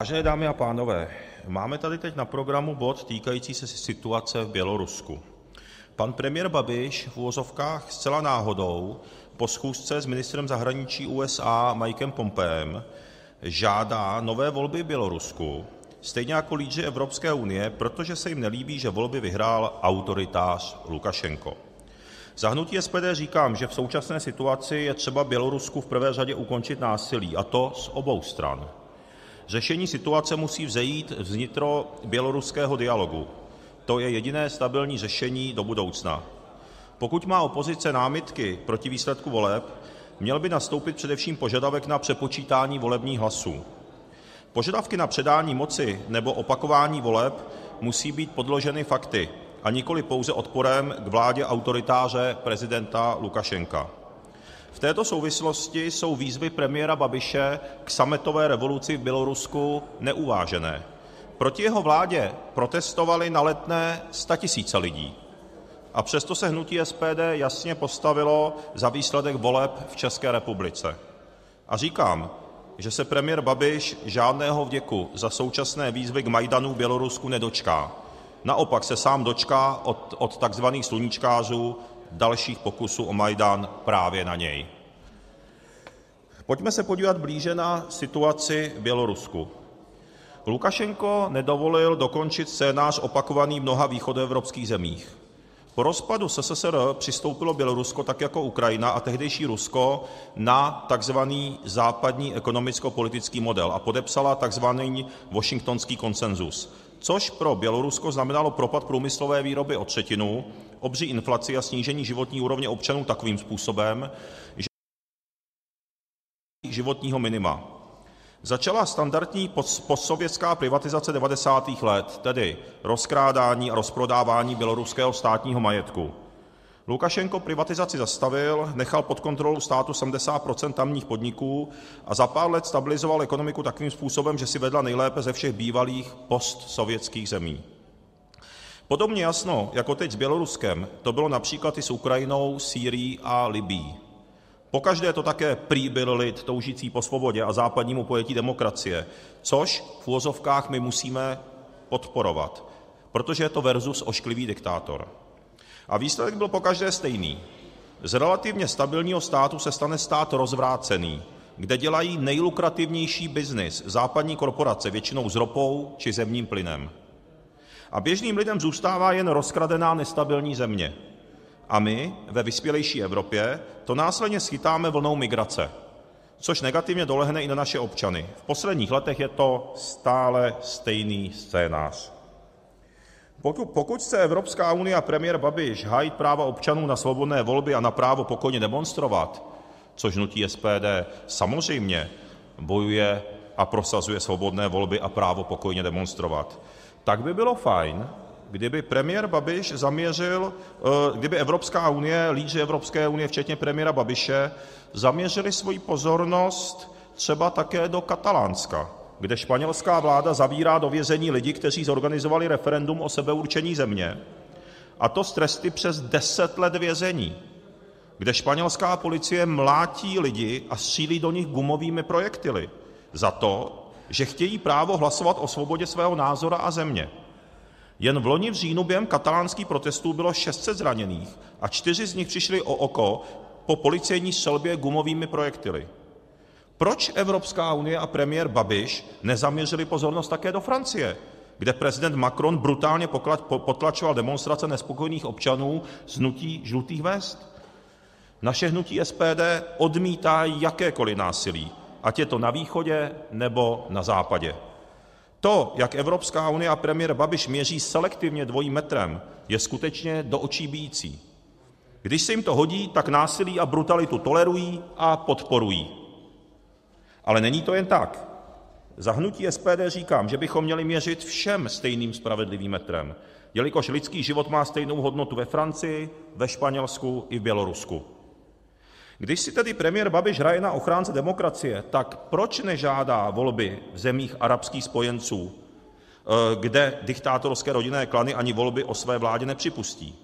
Vážené dámy a pánové, máme tady teď na programu bod týkající se situace v Bělorusku. Pan premiér Babiš v uvozovkách zcela náhodou po schůzce s ministrem zahraničí USA Mikem Pompeem žádá nové volby v Bělorusku, stejně jako lídři Evropské unie, protože se jim nelíbí, že volby vyhrál autoritář Lukašenko. Za hnutí SPD říkám, že v současné situaci je třeba Bělorusku v prvé řadě ukončit násilí, a to z obou stran. Řešení situace musí vzejít z vnitroběloruského dialogu, to je jediné stabilní řešení do budoucna. Pokud má opozice námitky proti výsledku voleb, měl by nastoupit především požadavek na přepočítání volebních hlasů. Požadavky na předání moci nebo opakování voleb musí být podloženy fakty, a nikoli pouze odporem k vládě autoritáře prezidenta Lukašenka. V této souvislosti jsou výzvy premiéra Babiše k sametové revoluci v Bělorusku neuvážené. Proti jeho vládě protestovaly na Letné statisíce lidí, a přesto se hnutí SPD jasně postavilo za výsledek voleb v České republice. A říkám, že se premiér Babiš žádného vděku za současné výzvy k Majdanu v Bělorusku nedočká, naopak se sám dočká od takzvaných sluníčkářů dalších pokusů o Majdan právě na něj. Pojďme se podívat blíže na situaci v Bělorusku. Lukašenko nedovolil dokončit scénář opakovaný v mnoha východoevropských zemích. Po rozpadu SSSR přistoupilo Bělorusko tak jako Ukrajina a tehdejší Rusko na takzvaný západní ekonomicko-politický model a podepsala takzvaný Washingtonský konsenzus, což pro Bělorusko znamenalo propad průmyslové výroby o třetinu, obří inflaci a snížení životní úrovně občanů takovým způsobem, že životního minima. Začala standardní postsovětská privatizace 90. let, tedy rozkrádání a rozprodávání běloruského státního majetku. Lukašenko privatizaci zastavil, nechal pod kontrolou státu 70% tamních podniků a za pár let stabilizoval ekonomiku takovým způsobem, že si vedla nejlépe ze všech bývalých postsovětských zemí. Podobně jasno jako teď s Běloruskem to bylo například i s Ukrajinou, Sýrií a Libyí. Pokaždé to také prý byl lid toužící po svobodě a západnímu pojetí demokracie, což v uvozovkách my musíme podporovat, protože je to versus ošklivý diktátor. A výsledek byl pokaždé stejný. Z relativně stabilního státu se stane stát rozvrácený, kde dělají nejlukrativnější byznys západní korporace, většinou s ropou či zemním plynem. A běžným lidem zůstává jen rozkradená nestabilní země. A my ve vyspělejší Evropě to následně schytáme vlnou migrace, což negativně dolehne i na naše občany. V posledních letech je to stále stejný scénář. Pokud chce Evropská unie a premiér Babiš hájit práva občanů na svobodné volby a na právo pokojně demonstrovat, což hnutí SPD samozřejmě bojuje a prosazuje svobodné volby a právo pokojně demonstrovat, tak by bylo fajn, kdyby premiér Babiš zaměřil, kdyby Evropská unie, lídři Evropské unie včetně premiéra Babiše zaměřili svoji pozornost třeba také do Katalánska, kde španělská vláda zavírá do vězení lidi, kteří zorganizovali referendum o sebeurčení země, a to s tresty přes deset let vězení, kde španělská policie mlátí lidi a střílí do nich gumovými projektily za to, že chtějí právo hlasovat o svobodě svého názoru a země. Jen vloni v říjnu během katalánských protestů bylo 600 zraněných a čtyři z nich přišli o oko po policejní střelbě gumovými projektily. Proč Evropská unie a premiér Babiš nezaměřili pozornost také do Francie, kde prezident Macron brutálně potlačoval demonstrace nespokojených občanů z hnutí žlutých vest? Naše hnutí SPD odmítá jakékoliv násilí, ať je to na východě, nebo na západě. To, jak Evropská unie a premiér Babiš měří selektivně dvojím metrem, je skutečně do očí bijící. Když se jim to hodí, tak násilí a brutalitu tolerují a podporují. Ale není to jen tak. Za hnutí SPD říkám, že bychom měli měřit všem stejným spravedlivým metrem, jelikož lidský život má stejnou hodnotu ve Francii, ve Španělsku i v Bělorusku. Když si tedy premiér Babiš hraje na ochránce demokracie, tak proč nežádá volby v zemích arabských spojenců, kde diktátorské rodinné klany ani volby o své vládě nepřipustí?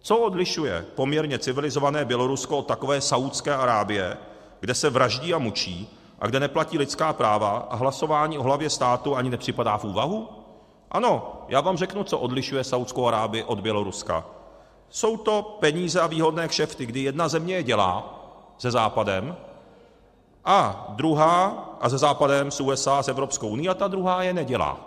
Co odlišuje poměrně civilizované Bělorusko od takové Saúdské Arábie, kde se vraždí a mučí, a kde neplatí lidská práva a hlasování o hlavě státu ani nepřipadá v úvahu? Ano, já vám řeknu, co odlišuje Saúdskou Arábii od Běloruska. Jsou to peníze a výhodné kšefty, kdy jedna země je dělá se Západem a druhá, a se Západem, s USA, s Evropskou unii, a ta druhá je nedělá.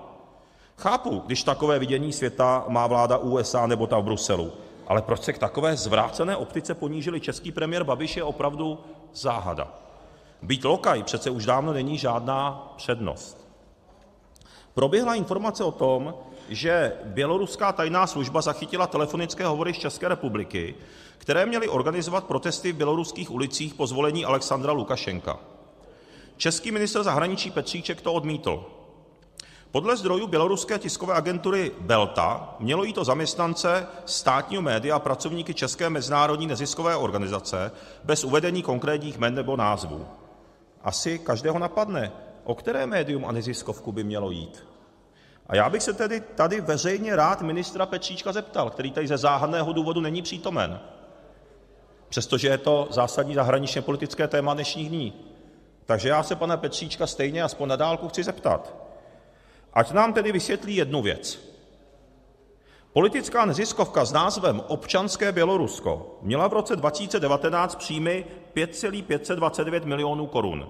Chápu, když takové vidění světa má vláda USA nebo ta v Bruselu, ale proč se k takové zvrácené optice ponížili český premiér Babiš je opravdu záhada. Být lokaj přece už dávno není žádná přednost. Proběhla informace o tom, že běloruská tajná služba zachytila telefonické hovory z České republiky, které měly organizovat protesty v běloruských ulicích po zvolení Alexandra Lukašenka. Český ministr zahraničí Petříček to odmítl. Podle zdrojů běloruské tiskové agentury Belta mělo jít o zaměstnance státního média a pracovníky České mezinárodní neziskové organizace bez uvedení konkrétních jmen nebo názvů. Asi každého napadne, o které médium a neziskovku by mělo jít. A já bych se tedy tady veřejně rád ministra Petříčka zeptal, který tady ze záhadného důvodu není přítomen, přestože je to zásadní zahraničně politické téma dnešních dní. Takže já se pana Petříčka stejně aspoň na dálku chci zeptat, ať nám tedy vysvětlí jednu věc. Politická neziskovka s názvem Občanské Bělorusko měla v roce 2019 příjmy 5,529 milionů korun.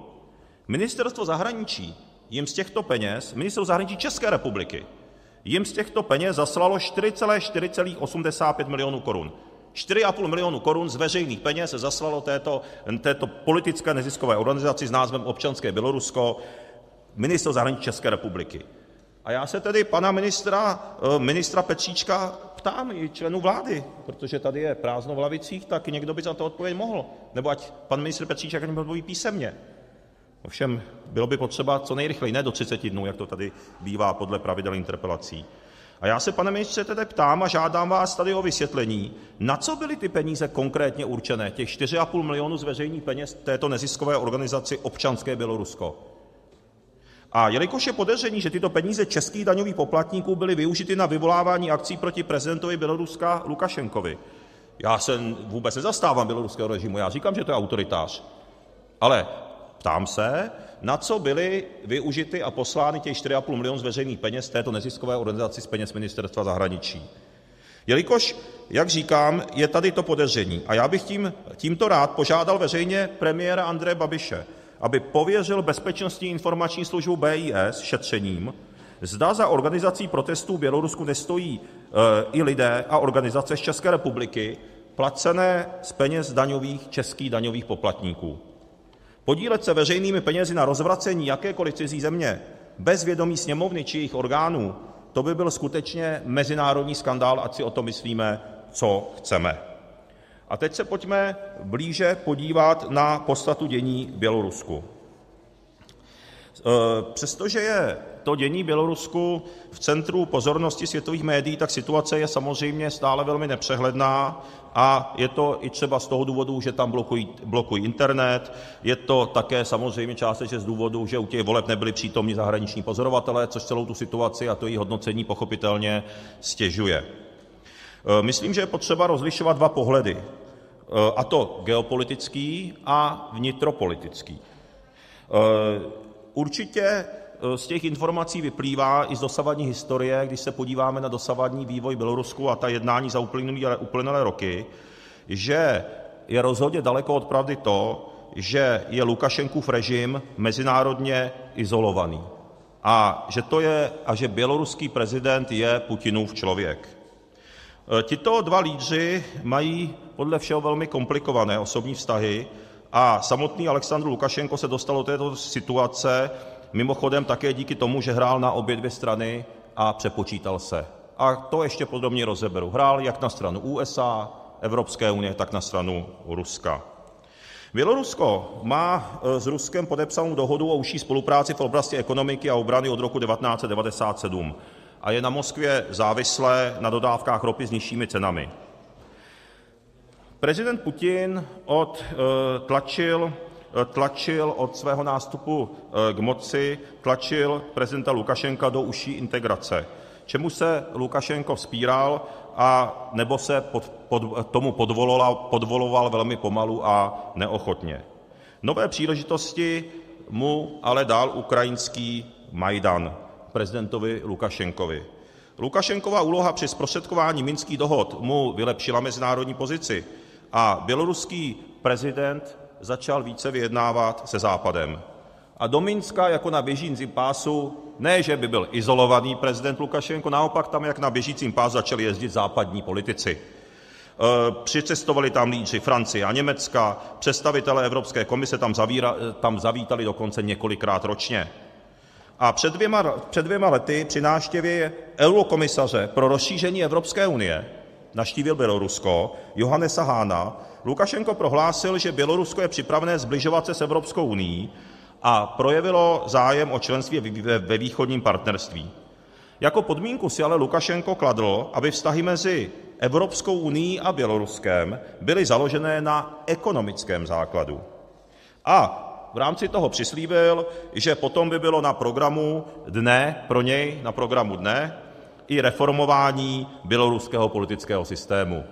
Ministerstvo zahraničí jim z těchto peněz, Ministerstvo zahraničí České republiky, jim z těchto peněz zaslalo 4,485 milionů korun. 4,5 milionu korun z veřejných peněz se zaslalo této, této politické neziskové organizaci s názvem Občanské Bělorusko Ministerstvo zahraničí České republiky. A já se tedy pana ministra, ministra Petříčka ptám i členů vlády, protože tady je prázdno v lavicích, tak někdo by za to odpovědět mohl. Nebo ať pan ministr Petříček mi odpoví písemně. Ovšem bylo by potřeba co nejrychleji, ne do 30 dnů, jak to tady bývá podle pravidel interpelací. A já se, pane ministře, tedy ptám a žádám vás tady o vysvětlení, na co byly ty peníze konkrétně určené, těch 4,5 milionu z veřejných peněz této neziskové organizaci Občanské Bělorusko. A jelikož je podezření, že tyto peníze českých daňových poplatníků byly využity na vyvolávání akcí proti prezidentovi Běloruska Lukašenkovi, já se vůbec nezastávám běloruského režimu, já říkám, že to je autoritář, ale ptám se, na co byly využity a poslány těch 4,5 milionu z veřejných peněz této neziskové organizaci z peněz Ministerstva zahraničí. Jelikož, jak říkám, je tady to podezření a já bych tím, tímto rád požádal veřejně premiéra Andreje Babiše, aby pověřil Bezpečnostní informační službu BIS šetřením, zda za organizací protestů v Bělorusku nestojí i lidé a organizace z České republiky placené z peněz daňových českých daňových poplatníků. Podílet se veřejnými penězi na rozvracení jakékoliv cizí země bez vědomí Sněmovny či jejich orgánů, to by byl skutečně mezinárodní skandál, ať si o tom myslíme, co chceme. A teď se pojďme blíže podívat na podstatu dění v Bělorusku. Přestože je to dění v Bělorusku v centru pozornosti světových médií, tak situace je samozřejmě stále velmi nepřehledná a je to i třeba z toho důvodu, že tam blokují internet, je to také samozřejmě částečně z důvodu, že u těch voleb nebyli přítomni zahraniční pozorovatelé, což celou tu situaci a to její hodnocení pochopitelně stěžuje. Myslím, že je potřeba rozlišovat dva pohledy, a to geopolitický a vnitropolitický. Určitě z těch informací vyplývá i z dosavadní historie, když se podíváme na dosavadní vývoj Bělorusku a ta jednání za uplynulé roky, že je rozhodně daleko od pravdy to, že je Lukašenkův režim mezinárodně izolovaný a že běloruský prezident je Putinův člověk. Tito dva lídři mají podle všeho velmi komplikované osobní vztahy a samotný Alexandr Lukašenko se dostal do této situace mimochodem také díky tomu, že hrál na obě dvě strany a přepočítal se. A to ještě podrobně rozeberu. Hrál jak na stranu USA, Evropské unie, tak na stranu Ruska. Bělorusko má s Ruskem podepsanou dohodu o užší spolupráci v oblasti ekonomiky a obrany od roku 1997 a je na Moskvě závislé na dodávkách ropy s nižšími cenami. Prezident Putin tlačil od svého nástupu k moci, tlačil prezidenta Lukašenka do užší integrace, čemuž se Lukašenko vzpíral, nebo se tomu podvoloval velmi pomalu a neochotně. Nové příležitosti mu ale dal ukrajinský Majdan prezidentovi Lukašenkovi. Lukašenkova úloha při zprostředkování minských dohod mu vylepšila mezinárodní pozici a běloruský prezident začal více vyjednávat se Západem. A do Minska jako na běžícím pásu ne že by byl izolovaný prezident Lukašenko, naopak tam jak na běžícím pásu začali jezdit západní politici. Přicestovali tam lídři Francie a Německa, představitelé Evropské komise tam zavítali dokonce několikrát ročně. A před dvěma lety při návštěvě eurokomisaře pro rozšíření Evropské unie navštívil Bělorusko Johannesa Hahna Lukašenko prohlásil, že Bělorusko je připravené sbližovat se s Evropskou unií a projevilo zájem o členství ve východním partnerství. Jako podmínku si ale Lukašenko kladl, aby vztahy mezi Evropskou unií a Běloruskem byly založené na ekonomickém základu. A v rámci toho přislíbil, že potom by bylo na programu dne, pro něj na programu dne, i reformování běloruského politického systému.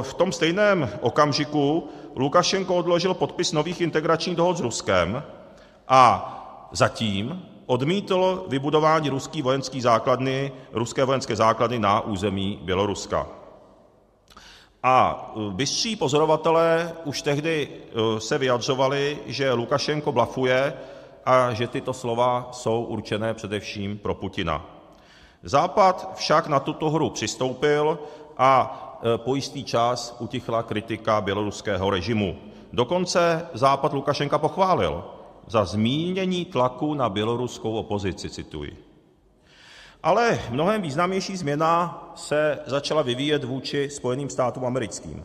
V tom stejném okamžiku Lukašenko odložil podpis nových integračních dohod s Ruskem a zatím odmítl vybudování ruské vojenské základny na území Běloruska. A bystří pozorovatelé už tehdy se vyjadřovali, že Lukašenko blafuje a že tato slova jsou určená především pro Putina. Západ však na tuto hru přistoupil a po jistý čas utichla kritika běloruského režimu. Dokonce Západ Lukašenka pochválil za zmírnění tlaku na běloruskou opozici, cituji. Ale mnohem významnější změna se začala vyvíjet vůči Spojeným státům americkým.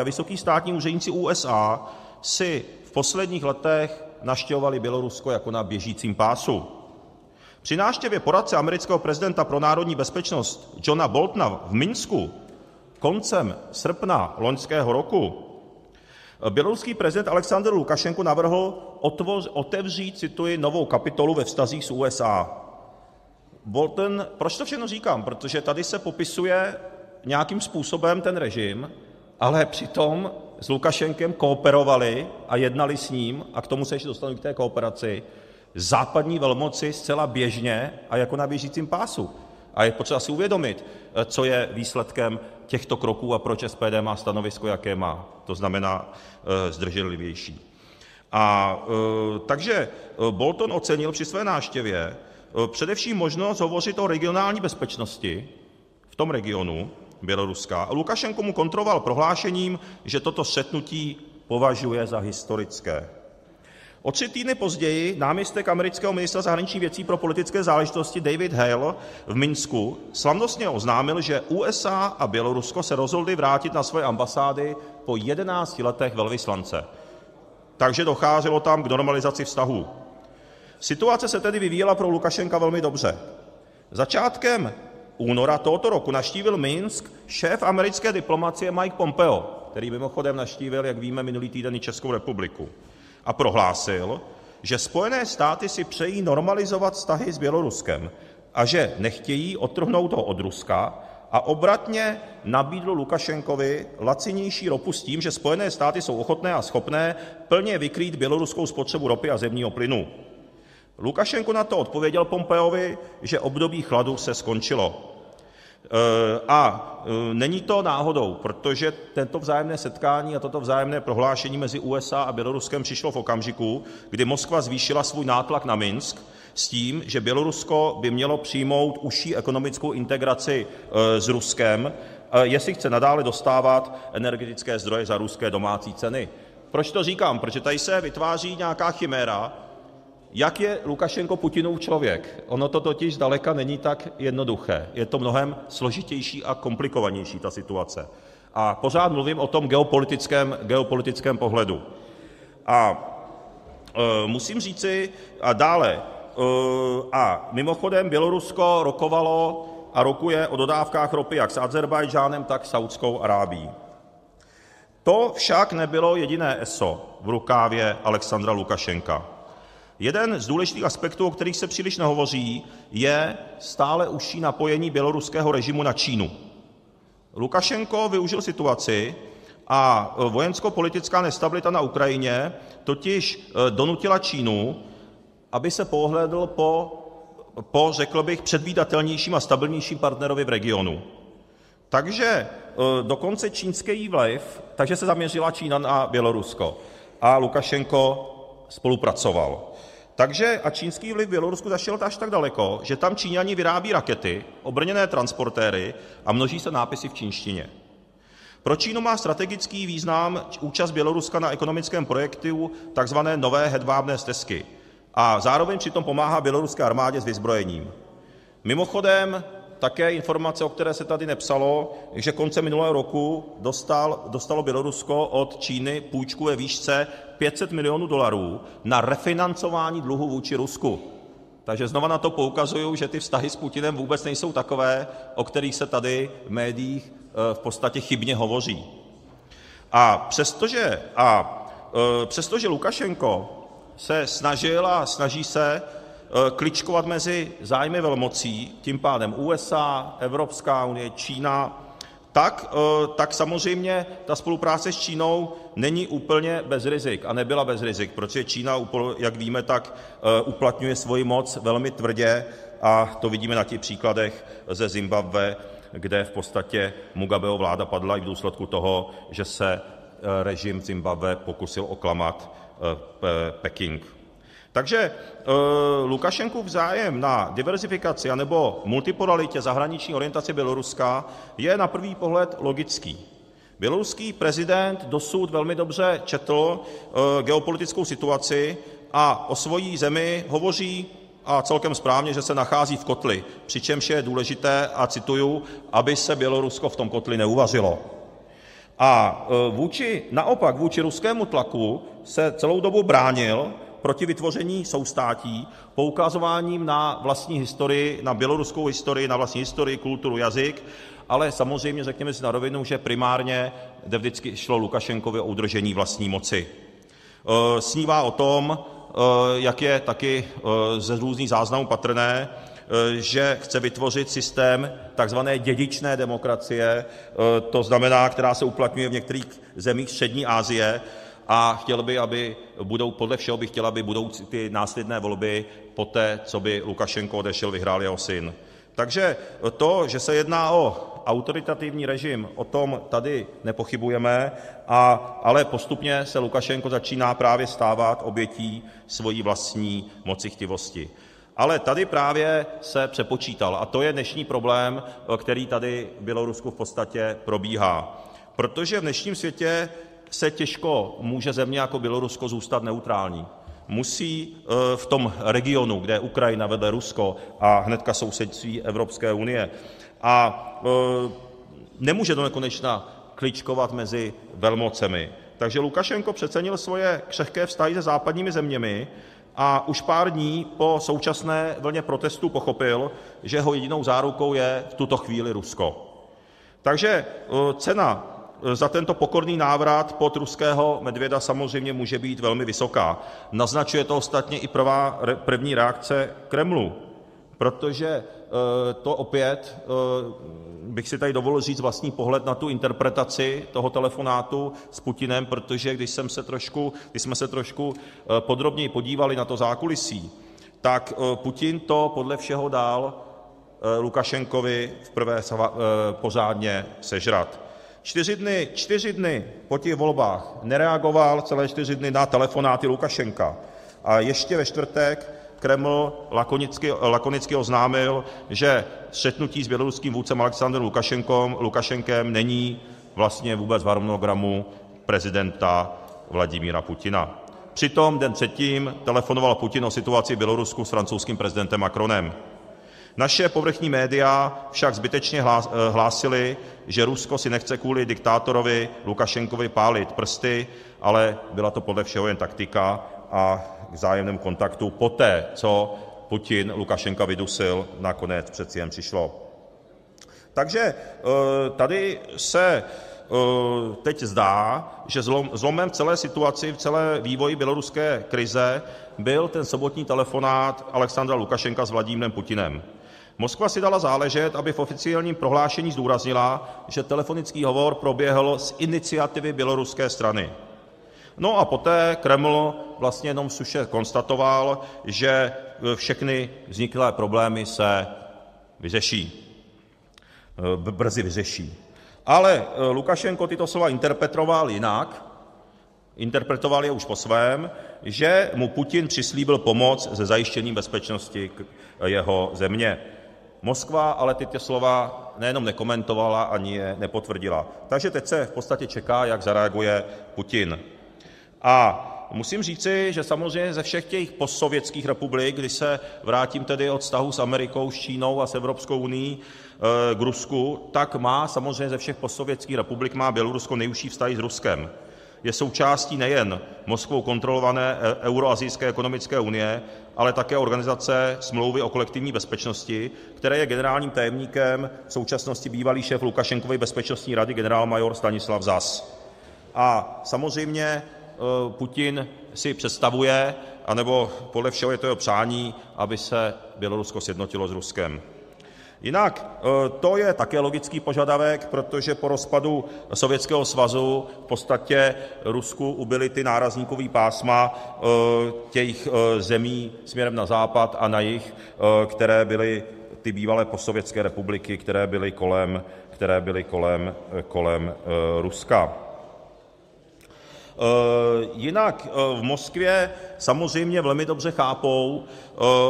A vysocí státní úředníci USA si v posledních letech navštěvovali Bělorusko jako na běžícím pásu. Při návštěvě poradce amerického prezidenta pro národní bezpečnost Johna Boltona v Minsku koncem srpna loňského roku běloruský prezident Alexandr Lukašenko navrhl otevřít, cituji, novou kapitolu ve vztazích s USA. Bolton, proč to všechno říkám? Protože tady se popisuje nějakým způsobem ten režim, ale přitom s Lukašenkem kooperovali a jednali s ním, a k tomu se ještě dostanu, k té kooperaci, západní velmoci zcela běžně a jako na běžícím pásu. A je potřeba si uvědomit, co je výsledkem těchto kroků a proč SPD má stanovisko, jaké má, to znamená zdrženlivější. Takže Bolton ocenil při své návštěvě především možnost hovořit o regionální bezpečnosti v tom regionu Běloruska a Lukašenko mu kontroval prohlášením, že toto střetnutí považuje za historické. O tři týdny později náměstek amerického ministra zahraničních věcí pro politické záležitosti David Hale v Minsku slavnostně oznámil, že USA a Bělorusko se rozhodly vrátit na svoje ambasády po 11 letech velvyslance, takže docházelo tam k normalizaci vztahů. Situace se tedy vyvíjela pro Lukašenka velmi dobře. Začátkem února tohoto roku navštívil Minsk šéf americké diplomacie Mike Pompeo, který mimochodem navštívil, jak víme, minulý týden i Českou republiku, a prohlásil, že Spojené státy si přejí normalizovat vztahy s Běloruskem a že nechtějí odtrhnout ho od Ruska, a obratně nabídl Lukašenkovi lacinější ropu s tím, že Spojené státy jsou ochotné a schopné plně vykrýt běloruskou spotřebu ropy a zemního plynu. Lukašenko na to odpověděl Pompeovi, že období chladu se skončilo. A není to náhodou, protože toto vzájemné setkání a toto vzájemné prohlášení mezi USA a Běloruskem přišlo v okamžiku, kdy Moskva zvýšila svůj nátlak na Minsk s tím, že Bělorusko by mělo přijmout užší ekonomickou integraci s Ruskem, jestli chce nadále dostávat energetické zdroje za ruské domácí ceny. Proč to říkám? Protože tady se vytváří nějaká chiméra, jak je Lukašenko Putinův člověk. Ono to totiž zdaleka není tak jednoduché, je to mnohem složitější a komplikovanější, ta situace. A pořád mluvím o tom geopolitickém pohledu. A musím říci, a dále, a mimochodem Bělorusko rokovalo a rokuje o dodávkách ropy jak s Ázerbájdžánem, tak Saúdskou Arábií. To však nebylo jediné eso v rukávě Alexandra Lukašenka. Jeden z důležitých aspektů, o kterých se příliš nehovoří, je stále užší napojení běloruského režimu na Čínu. Lukašenko využil situaci a vojenskopolitická nestabilita na Ukrajině totiž donutila Čínu, aby se pohlédl po řekl bych předvídatelnějším a stabilnějším partnerovi v regionu. Takže dokonce čínský vliv, takže se zaměřila Čína na Bělorusko a Lukašenko spolupracoval. Takže a čínský vliv v Bělorusku zašel až tak daleko, že tam Číňani vyrábí rakety, obrněné transportéry a množí se nápisy v čínštině. Pro Čínu má strategický význam účast Běloruska na ekonomickém projektu tzv. nové hedvábné stezky a zároveň přitom pomáhá běloruské armádě s vyzbrojením. Mimochodem také informace, o které se tady nepsalo, že koncem minulého roku dostalo Bělorusko od Číny půjčku ve výšce 500 milionů dolarů na refinancování dluhu vůči Rusku. Takže znova na to poukazuju, že ty vztahy s Putinem vůbec nejsou takové, o kterých se tady v médiích v podstatě chybně hovoří. A přestože Lukašenko se snažil a snaží se kličkovat mezi zájmy velmocí, tím pádem USA, Evropská unie, Čína, tak samozřejmě ta spolupráce s Čínou není úplně bez rizik a nebyla bez rizik, protože Čína, jak víme, tak uplatňuje svoji moc velmi tvrdě a to vidíme na těch příkladech ze Zimbabwe, kde v podstatě Mugabeho vláda padla i v důsledku toho, že se režim v Zimbabwe pokusil oklamat Peking. Takže Lukašenkův zájem na diverzifikaci anebo multipolaritě zahraniční orientace Běloruska je na první pohled logický. Běloruský prezident dosud velmi dobře četl geopolitickou situaci a o své zemi hovoří, a celkem správně, že se nachází v kotli, přičemž je důležité, a cituju, aby se Bělorusko v tom kotli neuvařilo. A naopak vůči ruskému tlaku se celou dobu bránil proti vytvoření soustátí poukazováním na vlastní historii, na běloruskou historii, na vlastní historii, kulturu, jazyk, ale samozřejmě řekněme si na rovinu, že primárně jde vždycky šlo Lukašenkovi o udržení vlastní moci. Snívá o tom, jak je taky ze různých záznamů patrné, že chce vytvořit systém takzvané dědičné demokracie, to znamená, která se uplatňuje v některých zemích Střední Asie, a chtěl by, aby budou podle všeho by chtěl, aby ty následné volby poté, co by Lukašenko odešel, vyhrál jeho syn. Takže to, že se jedná o autoritativní režim, o tom tady nepochybujeme, ale postupně se Lukašenko začíná právě stávat obětí svojí vlastní mocichtivosti. Ale tady právě se přepočítal a to je dnešní problém, který tady v Bělorusku v podstatě probíhá, protože v dnešním světě se těžko může země jako Bělorusko zůstat neutrální. Musí v tom regionu, kde je Ukrajina, vedle Rusko a hnedka sousedství Evropské unie, a nemůže donekonečna kličkovat mezi velmocemi. Takže Lukašenko přecenil svoje křehké vztahy se západními zeměmi a už pár dní po současné vlně protestů pochopil, že jeho jedinou zárukou je v tuto chvíli Rusko. Takže cena za tento pokorný návrat pod ruského medvěda samozřejmě může být velmi vysoká. Naznačuje to ostatně i první reakce Kremlu, protože to opět bych si tady dovolil říct vlastní pohled na tu interpretaci toho telefonátu s Putinem, protože když jsme se trošku podrobněji podívali na to zákulisí, tak Putin to podle všeho dal Lukašenkovi pořádně sežrat. Čtyři dny po těch volbách nereagoval, celé čtyři dny, na telefonáty Lukašenka a ještě ve čtvrtek Kreml lakonicky oznámil, že střetnutí s běloruským vůdcem Alexandrem Lukašenkem není vlastně vůbec v harmonogramu prezidenta Vladimíra Putina. Přitom den předtím telefonoval Putin o situaci v Bělorusku s francouzským prezidentem Macronem. Naše povrchní média však zbytečně hlásila, že Rusko si nechce kvůli diktátorovi Lukašenkovi pálit prsty, ale byla to podle všeho jen taktika a k vzájemnému kontaktu poté, co Putin Lukašenka vydusil, nakonec přece jen přišlo. Takže tady se teď zdá, že zlomem v celé situaci, v celém vývoji běloruské krize byl ten sobotní telefonát Alexandra Lukašenka s Vladimírem Putinem. Moskva si dala záležet, aby v oficiálním prohlášení zdůraznila, že telefonický hovor proběhl z iniciativy běloruské strany, no a poté Kreml vlastně jenom suše konstatoval, že všechny vzniklé problémy se vyřeší, brzy vyřeší, ale Lukašenko tato slova interpretoval jinak, interpretoval je už po svém, že mu Putin přislíbil pomoc se zajištěním bezpečnosti jeho země. Moskva ale tato slova nejenom nekomentovala, ani je nepotvrdila, takže teď se v podstatě čeká, jak zareaguje Putin. A musím říci, že samozřejmě ze všech těch postsovětských republik, když se vrátím tedy od vztahů s Amerikou, s Čínou a s Evropskou unií k Rusku, tak má samozřejmě ze všech postsovětských republik má Bělorusko nejúžší vztahy s Ruskem. Je součástí nejen Moskvou kontrolované Euroasijské ekonomické unie, ale také organizace Smlouvy o kolektivní bezpečnosti, které je generálním tajemníkem v současnosti bývalý šéf Lukašenkovy bezpečnostní rady generálmajor Stanislav Zas. A samozřejmě Putin si představuje, anebo podle všeho je to jeho přání, aby se Bělorusko sjednotilo s Ruskem. Jinak to je také logický požadavek, protože po rozpadu Sovětského svazu v podstatě Rusku ubyla ta nárazníková pásma těch zemí směrem na západ a na jih, které byly ty bývalé postsovětské republiky, které byly kolem Ruska. Jinak v Moskvě samozřejmě velmi dobře chápou,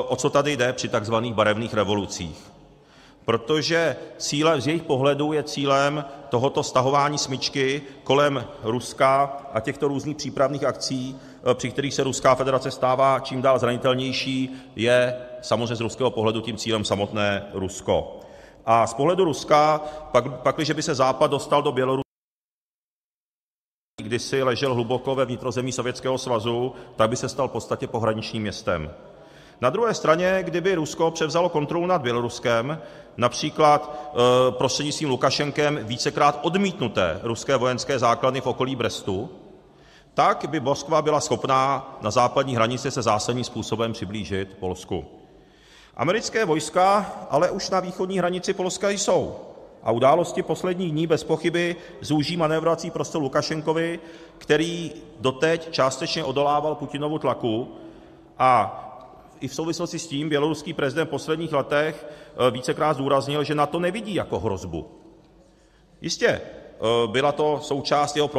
o co tady jde při takzvaných barevných revolucích, protože z jejich pohledu je cílem tohoto stahování smyčky kolem Ruska a těchto různých přípravných akcí, při kterých se Ruská federace stává čím dál zranitelnější, je samozřejmě z ruského pohledu tím cílem samotné Rusko. A z pohledu Ruska, pakliže by se Západ dostal do Běloruska, který kdysi ležel hluboko ve vnitrozemí Sovětského svazu, tak by se stal v podstatě pohraničním městem. Na druhé straně, kdyby Rusko převzalo kontrolu nad Běloruskem, například prostřednictvím Lukašenkem vícekrát odmítnuté ruské vojenské základny v okolí Brestu, tak by Moskva byla schopná na západní hranici se zásadním způsobem přiblížit Polsku. Americká vojska ale už na východní hranici Polska jsou a události posledních dní bezpochyby zúží manévrovací prostor Lukašenkovi, který doteď částečně odolával Putinovu tlaku, a i v souvislosti s tím běloruský prezident v posledních letech vícekrát zdůraznil, že NATO nevidí jako hrozbu. Jistě, byla to součást jeho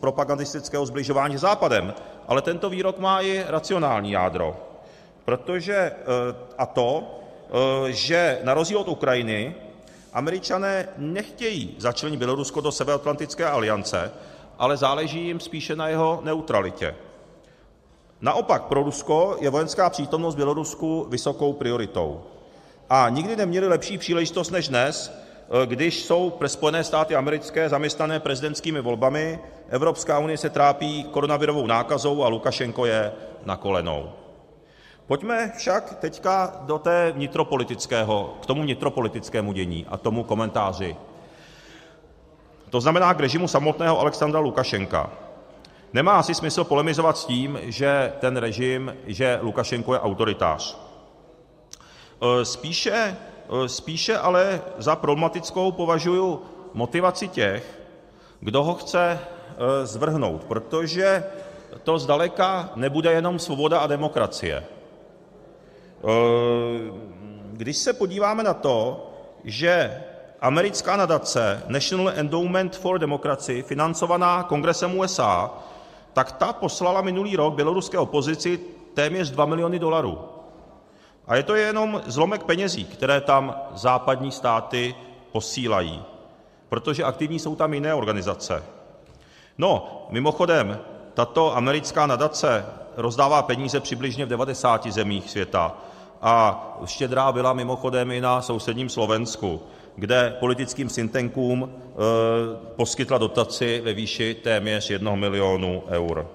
propagandistického sbližování s Západem, ale tento výrok má i racionální jádro, a to, že na rozdíl od Ukrajiny Američané nechtějí začlenit Bělorusko do Severoatlantické aliance, ale záleží jim spíše na jeho neutralitě. Naopak pro Rusko je vojenská přítomnost v Bělorusku vysokou prioritou a nikdy neměli lepší příležitost než dnes, když jsou Spojené státy americké zaměstnané prezidentskými volbami, Evropská unie se trápí koronavirovou nákazou a Lukašenko je na kolenou. Pojďme však teď k tomu vnitropolitickému dění a tomu komentáři, to znamená k režimu samotného Alexandra Lukašenka. Nemá asi smysl polemizovat s tím, že ten režim, že Lukašenko je autoritář. Spíše ale za problematickou považuji motivaci těch, kdo ho chce svrhnout, protože to zdaleka nebude jenom svoboda a demokracie. Když se podíváme na to, že americká nadace National Endowment for Democracy financovaná Kongresem USA, tak ta poslala minulý rok běloruské opozici téměř 2 miliony dolarů, a je to jenom zlomek peněz, které tam západní státy posílají, protože aktivní jsou tam jiné organizace. No, mimochodem, tato americká nadace rozdává peníze přibližně v 90 zemích světa a štědrá byla mimochodem i na sousedním Slovensku, kde politickým think tankům poskytla dotaci ve výši téměř jednoho milionu eur.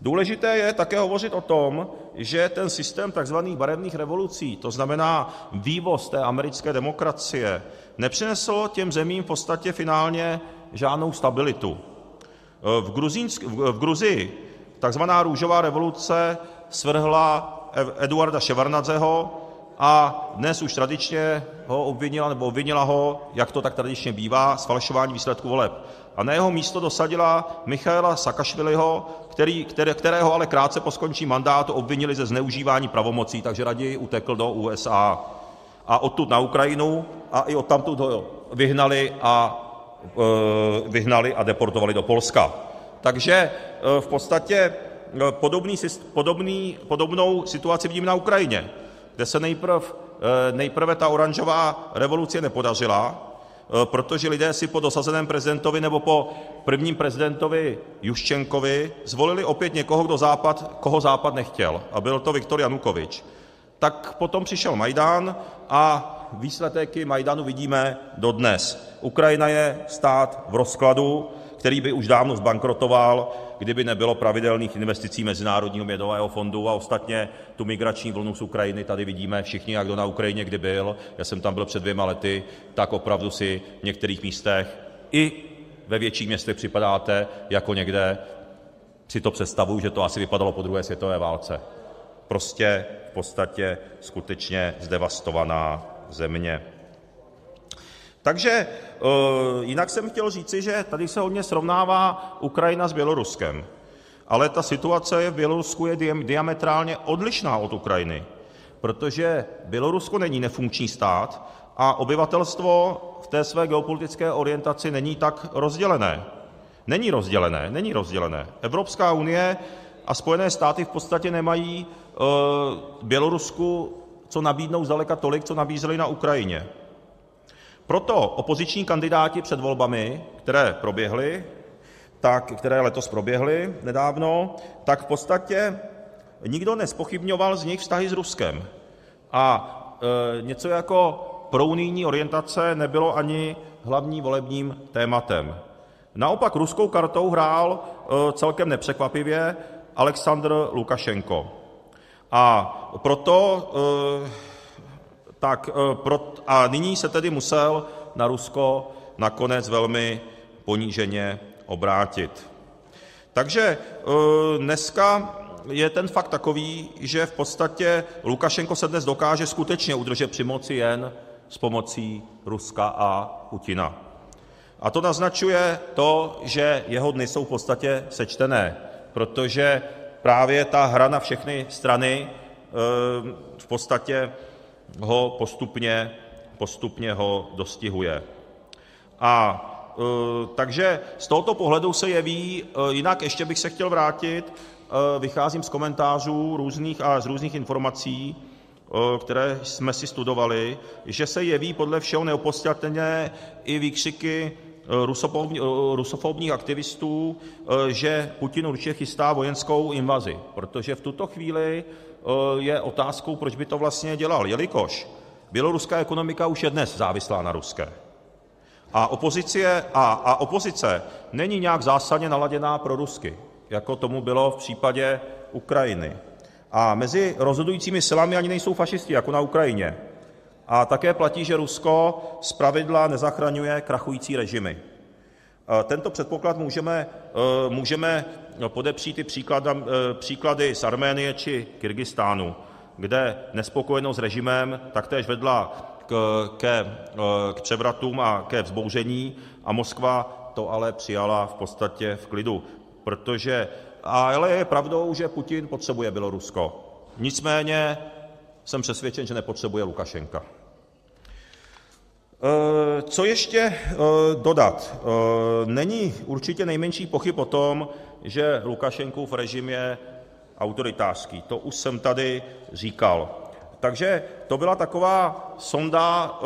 Důležité je také hovořit o tom, že ten systém takzvaných barevných revolucí, to znamená vývoz té americké demokracie, nepřinesl těm zemím v podstatě finálně žádnou stabilitu. V Gruzii takzvaná růžová revoluce svrhla Eduarda Ševardnadzeho, a dnes už tradičně ho obvinila, nebo obvinila ho, jak to tak tradičně bývá, z falšování výsledků voleb. A na jeho místo dosadila Michaila Saakašviliho, kterého ale krátce po skončení mandátu obvinili ze zneužívání pravomocí, takže raději utekl do USA a. Odtud na Ukrajinu a i odtamtud ho vyhnali a vyhnali a deportovali do Polska. Takže v podstatě podobnou situaci vidíme na Ukrajině, kde se nejprve ta oranžová revoluce nepodařila, protože lidé si po dosazeném prezidentovi nebo po prvním prezidentovi Juščenkovi zvolili opět někoho, koho Západ nechtěl, a byl to Viktor Janukovyč. Tak potom přišel Majdan a výsledky Majdanu vidíme dodnes. Ukrajina je stát v rozkladu, který by už dávno zbankrotoval, kdyby nebylo pravidelných investicí Mezinárodního měnového fondu, a ostatně tu migrační vlnu z Ukrajiny tady vidíme všichni, a kdo na Ukrajině kdy byl, já jsem tam byl před dvěma lety, tak opravdu si v některých místech i ve větších městech připadáte jako někde, si to představuji, že to asi vypadalo po druhé světové válce. Prostě v podstatě skutečně zdevastovaná země. Takže jinak jsem chtěl říci, že tady se hodně srovnává Ukrajina s Běloruskem, ale ta situace v Bělorusku je diametrálně odlišná od Ukrajiny, protože Bělorusko není nefunkční stát a obyvatelstvo v té své geopolitické orientaci není tak rozdělené. Není rozdělené, není rozdělené. Evropská unie a Spojené státy v podstatě nemají Bělorusku co nabídnout zdaleka tolik, co nabízely na Ukrajině. Proto opoziční kandidáti před volbami, které proběhly, které letos proběhly nedávno, tak v podstatě nikdo nezpochybňoval z nich vztahy s Ruskem a něco jako prounijní orientace nebylo ani hlavním volebním tématem. Naopak ruskou kartou hrál celkem nepřekvapivě Alexandr Lukašenko, a proto a nyní se tedy musel na Rusko nakonec velmi poníženě obrátit. Takže dneska je ten fakt takový, že v podstatě Lukašenko se dnes dokáže skutečně udržet při moci jen s pomocí Ruska a Putina. A to naznačuje to, že jeho dny jsou v podstatě sečtené, protože právě ta hra na všechny strany v podstatě ho postupně dostihuje. A takže z tohoto pohledu se jeví jinak ještě bych se chtěl vrátit, vycházím z komentářů různých a z různých informací, které jsme si studovali, že se jeví podle všeho neopodstatněné i výkřiky rusofobních aktivistů, že Putin určitě chystá vojenskou invazi, protože v tuto chvíli je otázkou, proč by to vlastně dělal, jelikož běloruská ekonomika už je dnes závislá na ruské. A opozice není nějak zásadně naladěná prorusky, jako tomu bylo v případě Ukrajiny, a mezi rozhodujícími silami ani nejsou fašisti jako na Ukrajině, a také platí, že Rusko zpravidla nezachraňuje krachující režimy. Tento předpoklad můžeme podepřít i příklady z Arménie či Kyrgyzstánu, kde nespokojenost s režimem taktéž vedla k převratům a ke vzbouření, a Moskva to ale přijala v podstatě v klidu, protože ale je pravdou, že Putin potřebuje Bělorusko, nicméně jsem přesvědčen, že nepotřebuje Lukašenka. Co ještě dodat? Není určitě nejmenších pochyb o tom, že Lukašenkův režim je autoritářský, to už jsem tady říkal. Takže to byla taková sonda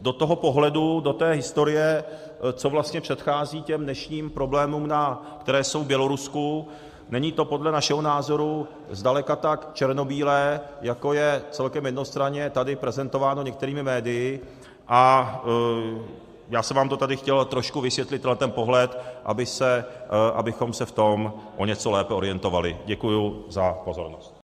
do toho pohledu, do té historie, co vlastně předchází těm dnešním problémům, které jsou v Bělorusku. Není to podle našeho názoru zdaleka tak černobílé, jako je celkem jednostranně tady prezentováno některými médii, a já jsem vám to tady chtěl trošku vysvětlit, tenhle ten pohled, abychom se v tom o něco lépe orientovali. Děkuji za pozornost.